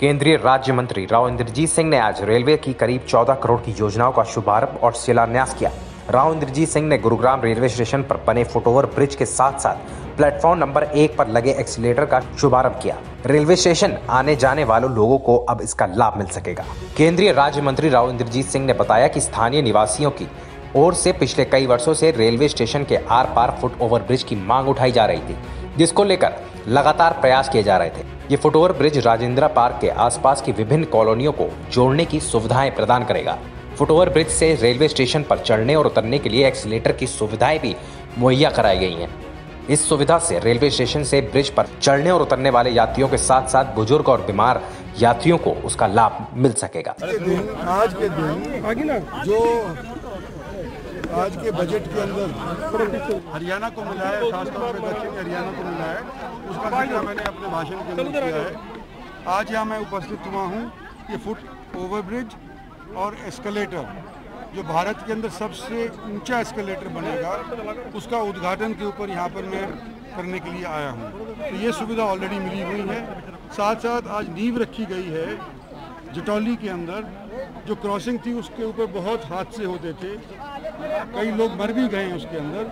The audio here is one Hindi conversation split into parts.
केंद्रीय राज्य मंत्री राव इंद्रजीत सिंह ने आज रेलवे की करीब 14 करोड़ की योजनाओं का शुभारंभ और शिलान्यास किया। राव इंद्रजीत सिंह ने गुरुग्राम रेलवे स्टेशन पर बने फुटओवर ब्रिज के साथ साथ प्लेटफॉर्म नंबर एक पर लगे एक्सीटर का शुभारंभ किया। रेलवे स्टेशन आने जाने वालों लोगों को अब इसका लाभ मिल सकेगा। केंद्रीय राज्य मंत्री राव इंद्रजीत सिंह ने बताया कि स्थानीय निवासियों की ओर से पिछले कई वर्षों से रेलवे स्टेशन के आर पार फुट ओवर ब्रिज की मांग उठाई जा रही थी। जिसको लेकर लगातार प्रयास किए जा रहे थे। ये फुटओवर ब्रिज राजेंद्रा पार्क के आसपास की विभिन्न कॉलोनियों को जोड़ने की सुविधाएँ प्रदान करेगा। फुटओवर ब्रिज से रेलवे स्टेशन पर चढ़ने और उतरने के लिए एक्सीटर की सुविधाएँ भी मुहैया कराई गई हैं। इस सुविधा से रेलवे स्टेशन से ब्रिज पर चढ़ने और उतरने वाले यात्रियों के साथ साथ बुज़ुर्ग और बीमार यात्रियों को उसका लाभ मिल सकेगा। आज के दिन जो आज के बजट के अंदर हरियाणा को मिला है, खासतौर पर दक्षिण हरियाणा को मिला है। उसका ज़िक्र मैंने अपने भाषण के अंदर किया है। आज यहाँ मैं उपस्थित हुआ हूँ ये फुट ओवरब्रिज और एस्केलेटर जो भारत के अंदर सबसे ऊँचा एस्केलेटर बनेगा, उसका उद्घाटन के ऊपर यहाँ पर मैं करने के लिए आया हूँ। तो ये सुविधा ऑलरेडी मिली हुई है। साथ साथ आज नींव रखी गई है जटौली के अंदर जो क्रॉसिंग थी उसके ऊपर बहुत हादसे होते थे। कई लोग मर भी गए उसके अंदर।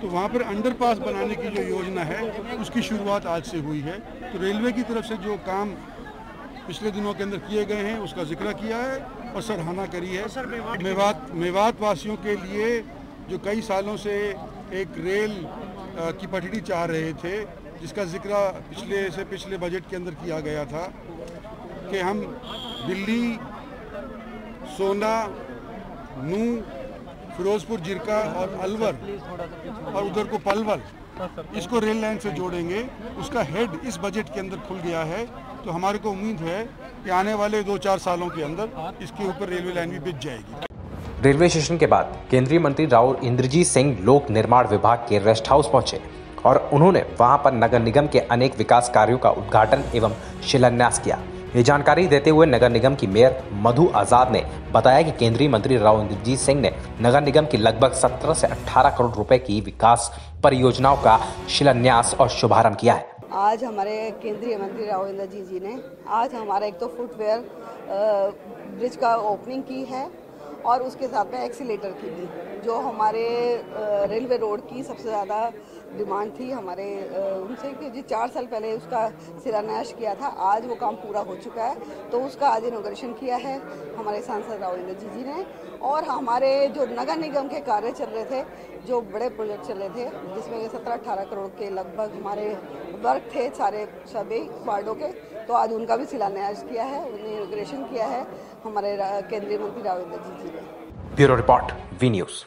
तो वहाँ पर अंडरपास बनाने की जो योजना है उसकी शुरुआत आज से हुई है। तो रेलवे की तरफ़ से जो काम पिछले दिनों के अंदर किए गए हैं उसका ज़िक्र किया है और सराहना करी है। मेवात मेवात वासियों के लिए जो कई सालों से एक रेल की पटड़ी चाह रहे थे जिसका ज़िक्र पिछले से पिछले बजट के अंदर किया गया था। कि हम दिल्ली, सोना, नू, फिरोजपुर, जिरका और अलवर और उधर को पलवल, इसको रेल लाइन से जोड़ेंगे। उसका हेड इस बजट के अंदर खुल गया है। तो हमारे को उम्मीद है कि आने वाले दो चार सालों के अंदर इसके ऊपर रेलवे लाइन भी बिछ जाएगी। रेलवे स्टेशन के बाद केंद्रीय मंत्री राव इंद्रजीत सिंह लोक निर्माण विभाग के रेस्ट हाउस पहुँचे और उन्होंने वहाँ पर नगर निगम के अनेक विकास कार्यों का उद्घाटन एवं शिलान्यास किया। ये जानकारी देते हुए नगर निगम की मेयर मधु आज़ाद ने बताया कि केंद्रीय मंत्री राव इंद्रजीत सिंह ने नगर निगम की लगभग 17 से 18 करोड़ रुपए की विकास परियोजनाओं का शिलान्यास और शुभारंभ किया है। आज हमारे केंद्रीय मंत्री राव इंद्रजीत जी ने, आज हमारा एक तो फुटवेयर ब्रिज का ओपनिंग की है। और उसके साथ में एक्सीटर की भी, जो हमारे रेलवे रोड की सबसे ज़्यादा डिमांड थी हमारे उनसे कि जी चार साल पहले उसका शिलान्यास किया था, आज वो काम पूरा हो चुका है। तो उसका आज इनोग्रेशन किया है हमारे सांसद राव इंद्र जी ने। और हमारे जो नगर निगम के कार्य चल रहे थे, जो बड़े प्रोजेक्ट चल रहे थे, जिसमें सत्रह अठारह करोड़ के लगभग हमारे वर्क थे सारे सभी वार्डों के तो आज उनका भी शिलान्यास किया है, उन्हें इनोग्रेशन किया है, हमारे केंद्रीय मंत्री रावेंद्र जी जी ने। Bureau report V news